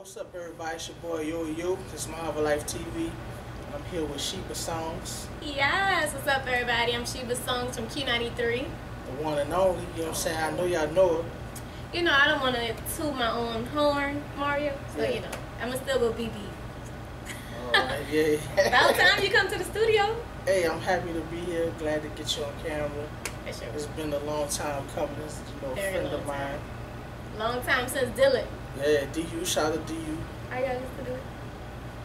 what's up, everybody? It's your boy Yo Yo. This is Myhellofalife TV. I'm here with Sheba Songz. Yes, what's up, everybody? I'm Sheba Songz from Q93. The one and only, you know what I'm saying? I know y'all know her. You know, I don't want to toot my own horn, Mario, so Yeah. you know, I'm gonna still go BB. Alright, yeah. About time you come to the studio. Hey, I'm happy to be here. Glad to get you on camera. Sure. It's been a long time coming. This is, you know, a friend of mine. Long time since Dillard. Yeah, DU, shout out to DU. How y'all used to do it?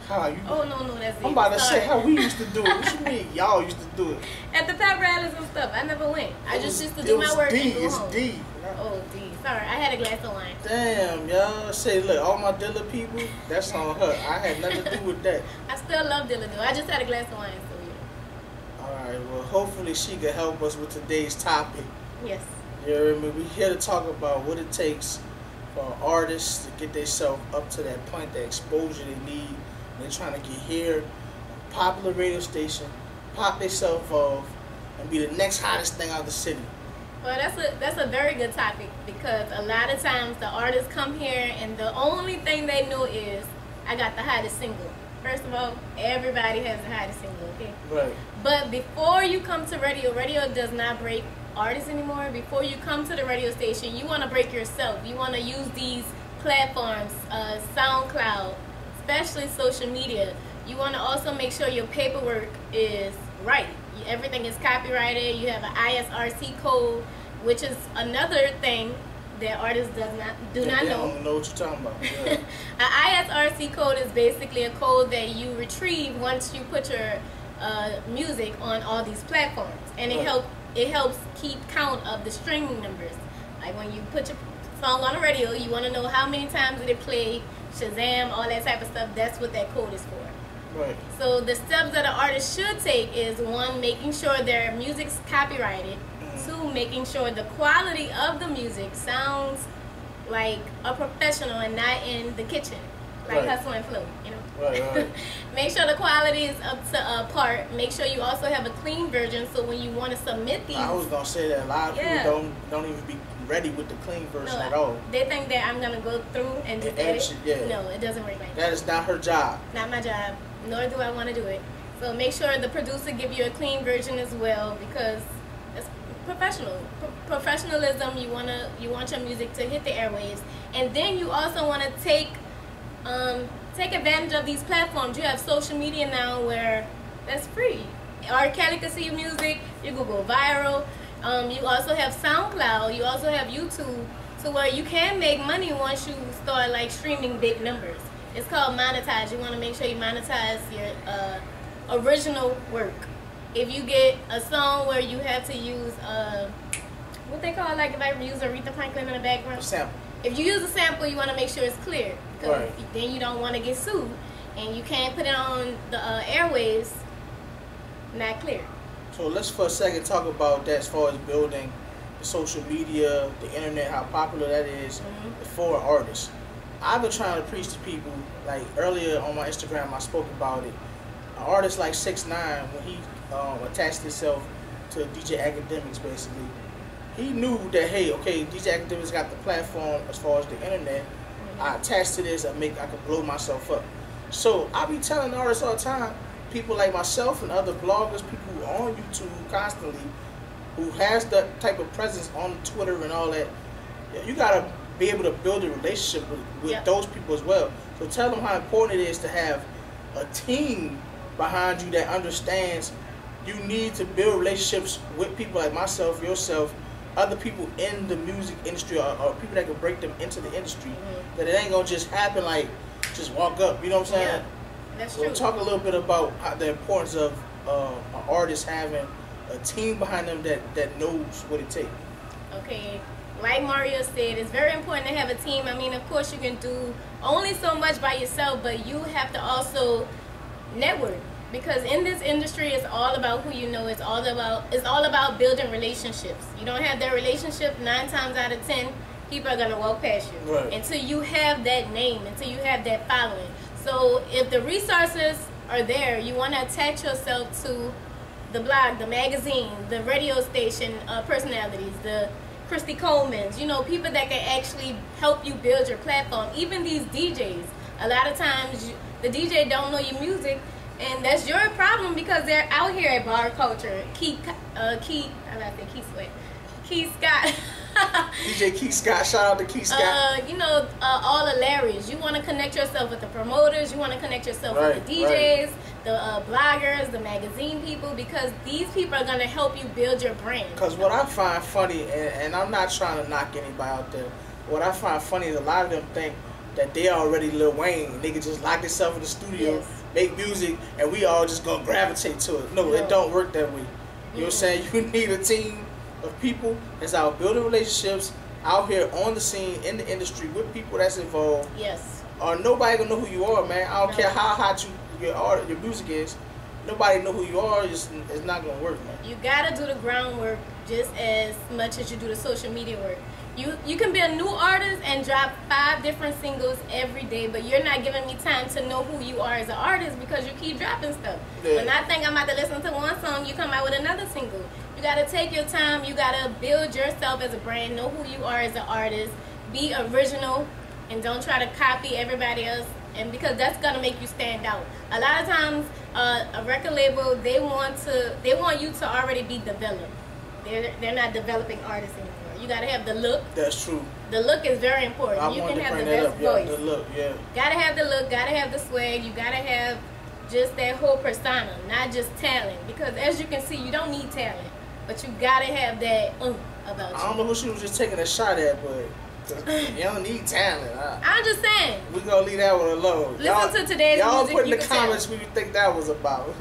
How you? Oh no, no, that's it. I'm about to Sorry. say how we used to do it. What you mean y'all used to do it? At the pep rallies and stuff. I never went. I just used to do my work D. and go It's home. D. Oh, D. Sorry, I had a glass of wine. Damn, y'all. Say, look, all my Dillard people, that's on her. I had nothing to do with that. I still love Dillard though. I just had a glass of wine, so yeah. Alright, well, hopefully she can help us with today's topic. Yes. You know what I mean? We're here to talk about what it takes for artists to get themselves up to that point, that exposure they need. They're trying to get here, a popular radio station, pop themselves off, and be the next hottest thing out of the city. Well, that's a that's a very good topic because a lot of times the artists come here and the only thing they know is I got the hottest single. First of all, everybody has the hottest single, okay? Right. But before you come to radio, radio does not break artists anymore. Before you come to the radio station, you want to break yourself. You want to use these platforms, uh, SoundCloud, especially social media. You want to also make sure your paperwork is right. Everything is copyrighted. You have an ISRC code, which is another thing that artists does not do not know. don't know what you're talking about. Yeah. An ISRC code is basically a code that you retrieve once you put your uh, music on all these platforms, and it Right. help it helps keep count of the streaming numbers. Like when you put your song on the radio, you want to know how many times did it play, Shazam, all that type of stuff. That's what that code is for. right. So the steps that an artist should take is one, making sure their music's copyrighted. Mhm. Two, making sure the quality of the music sounds like a professional and not in the kitchen, like Right. hustle and flow. You know. Right, right. Make sure the quality is up to uh, par. Make sure you also have a clean version, so when you want to submit these, I was gonna say that a lot of Yeah. people don't don't even be ready with the clean version no, at all. they think that I'm gonna go through and just edit. yeah. No, it doesn't work like that. That is not her job. not my job, nor do I want to do it. So make sure the producer give you a clean version as well because it's professional. Pro- professionalism. You wanna you want your music to hit the airwaves, and then you also want to take um, take advantage of these platforms. You have social media now where that's free. R. Kelly can see your music. You can go viral. Um, you also have SoundCloud. You also have YouTube, to where you can make money once you start like streaming big numbers. It's called monetize. You want to make sure you monetize your uh, original work. If you get a song where you have to use uh, what they call like if I use Aretha Franklin in the background, Sample. if you use a sample, you want to make sure it's clear because Right. then you don't want to get sued, and you can't put it on the uh, airwaves not clear. So let's for a second talk about that as far as building the social media, the internet, how popular that is Mhm. for artists. I've been trying to preach to people, like earlier on my Instagram, I spoke about it. An artist like Six Nine, when he um, attached himself to DJ Akademiks, basically, he knew that hey, okay, DJ Akademiks got the platform as far as the internet. I attach to this, I make, I can blow myself up. So I be telling artists all the time, people like myself and other bloggers, people who are on YouTube constantly, who has that type of presence on Twitter and all that, you gotta be able to build a relationship with, with Yeah. those people as well. So tell them how important it is to have a team behind you that understands you need to build relationships with people like myself, yourself, other people in the music industry or, or people that can break them into the industry. Mhm. That it ain't gonna just happen like just walk up. You know what I'm saying? Yeah, that's So true. talk a little bit about how the importance of uh, an artist having a team behind them that, that knows what it takes. Okay, like Mario said, it's very important to have a team. I mean, of course, you can do only so much by yourself, but you have to also network because in this industry, it's all about who you know. It's all about it's all about building relationships. You don't have that relationship nine times out of ten, people are gonna walk past you Right. until you have that name, until you have that following. So if the resources are there, you want to attach yourself to the blog, the magazine, the radio station uh, personalities, the Christy Coleman's, you know, people that can actually help you build your platform. Even these DJs. A lot of times, you, the DJ don't know your music, and that's your problem because they're out here at bar culture. Keith, uh, Key, I to say Key Sweat, Key Scott. DJ Keith Scott, shout out to Keith Scott. Uh, you know, uh, all the Larrys. You want to connect yourself with the promoters. You want to connect yourself Right, with the DJs, the uh, bloggers, the magazine people, because these people are gonna help you build your brand. Because what I find funny, and, and I'm not trying to knock anybody out there, what I find funny is a lot of them think that they already Lil Wayne. and They can just lock themselves in the studio, Yes. make music, and we all just gonna gravitate to it. No, No. it don't work that way. You know what I'm saying? You need a team of people that's out building relationships, out here on the scene, in the industry, with people that's involved. Yes. Or nobody gonna know who you are, man. I don't No. care how hot you your art, your music is. Nobody know who you are. It's, it's not gonna work, man. You gotta do the groundwork just as much as you do the social media work. You you can be a new artist and drop five different singles every day, but you're not giving me time to know who you are as an artist because you keep dropping stuff. Yeah. When I think I'm about to listen to one song, you come out with another single. You gotta take your time. You gotta build yourself as a brand. Know who you are as an artist. Be original, and don't try to copy everybody else. And because that's gonna make you stand out. A lot of times, uh, a record label they want to they want you to already be developed. They're they're not developing artists anymore. You gotta have the look. That's true. The look is very important. I you can to have the best up. Yeah, voice. the look, yeah. Gotta have the look, gotta have the swag, you gotta have just that whole persona, not just talent. Because as you can see, you don't need talent, but you gotta have that oomph about you. I don't know who she was just taking a shot at, but. you don't need talent. I, I'm just saying, we gonna leave that one alone. Listen to today's y'all music, put in the tell. comments what you think that was about.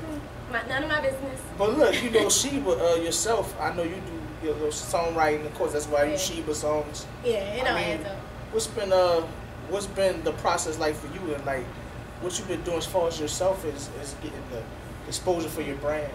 my, none of my business. But look, you know Sheba uh, yourself. I know you do your songwriting. Of course, that's why you Yeah. Sheba Songz. Yeah, it I don't mean. What's been uh, what's been the process like for you, and like what you've been doing as far as yourself is is getting the exposure for your brand.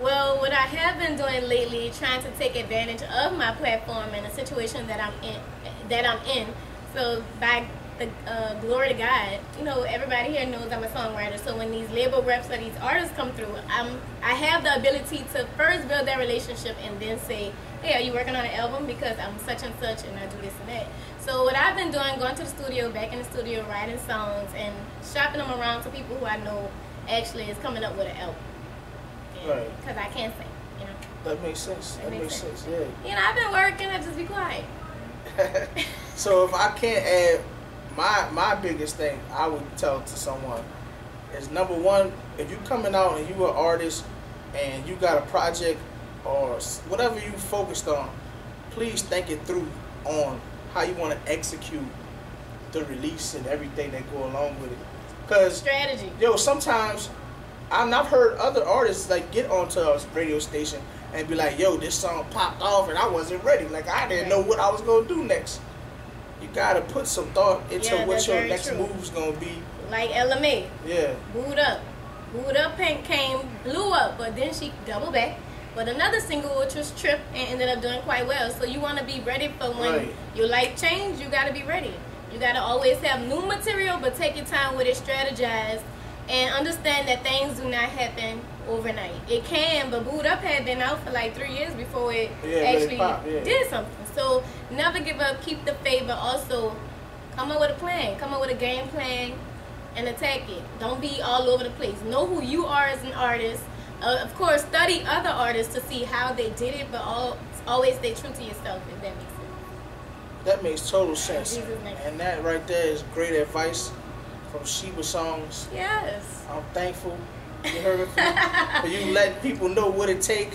Well, what I have been doing lately, trying to take advantage of my platform and the situation that I'm in, that I'm in. So by the uh, glory to God, you know, everybody here knows I'm a songwriter. So when these label reps or these artists come through, I'm I have the ability to first build that relationship and then say, hey, are you working on an album? Because I'm such and such and I do this and that. So what I've been doing, going to the studio, back in the studio, writing songs and shopping them around to people who I know actually is coming up with an album. Right. Because I can't sing, you know. That makes sense. That, That makes makes sense. sense. Yeah. You know, I've been working. I just be quiet. so if I can't add my my biggest thing, I would tell to someone is number one, if you coming out and you are an artist and you got a project or whatever you focused on, please think it through on how you want to execute the release and everything that go along with it. Cause Strategy. yo, sometimes I've not heard other artists like get onto a radio station and be like, yo, this song popped off and I wasn't ready. Like I didn't know what I was gonna do next. You gotta put some thought into Yeah, what your next true. move's gonna be. Like Ella Mai. Yeah. Boo'd up. Boo'd up Pink came, blew up, but then she doubled back. But another single, which was Trip, and ended up doing quite well. So you want to be ready for when Right. your life change. You got to be ready. You got to always have new material, but take your time with it, strategize, and understand that things do not happen overnight. It can, but Boo'd Up had been out for like three years before it Yeah, it really actually yeah. did something. So never give up, keep the faith, but also come up with a plan, come up with a game plan, and attack it. Don't be all over the place. Know who you are as an artist. Uh, of course, study other artists to see how they did it, but all, always stay true to yourself, if that makes sense. That makes total sense. And that right there is great advice from Sheba Songz. Yes. I'm thankful. You heard it for you letting people know what it take.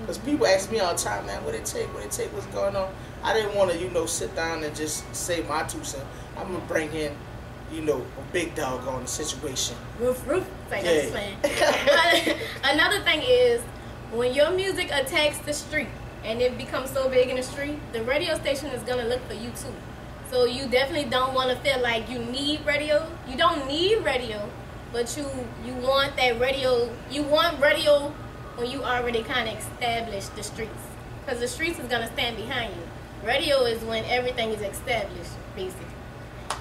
Because people ask me all the time, man, what it take, what it take, what's going on. I didn't want to, you know, sit down and just say my two cents. I'm gonna bring in, you know, a big dog on the situation. Roof, roof. Like Yeah. I'm. But uh, another thing is, when your music attacks the street and it becomes so big in the street, the radio station is gonna look for you too. So you definitely don't want to feel like you need radio. You don't need radio, but you you want that radio. You want radio when you already kind of established the streets, because the streets is gonna stand behind you. Radio is when everything is established, basically.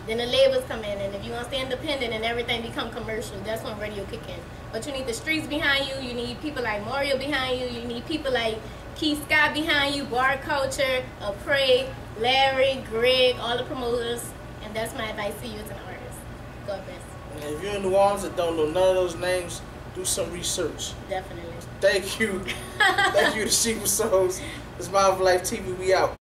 Then the labels come in, and if you want to stay independent and everything become commercial, that's when radio kick in. But you need the streets behind you. You need people like Mario behind you. You need people like Keith Scott behind you, Bar Culture, uh, Prey, Larry, Greg, all the promoters. And that's my advice to you as an artist. God bless. If you're in New Orleans and don't know none of those names, do some research. Definitely. Thank you. Thank you to Secret Souls. It's Myhellofalife TV. We out.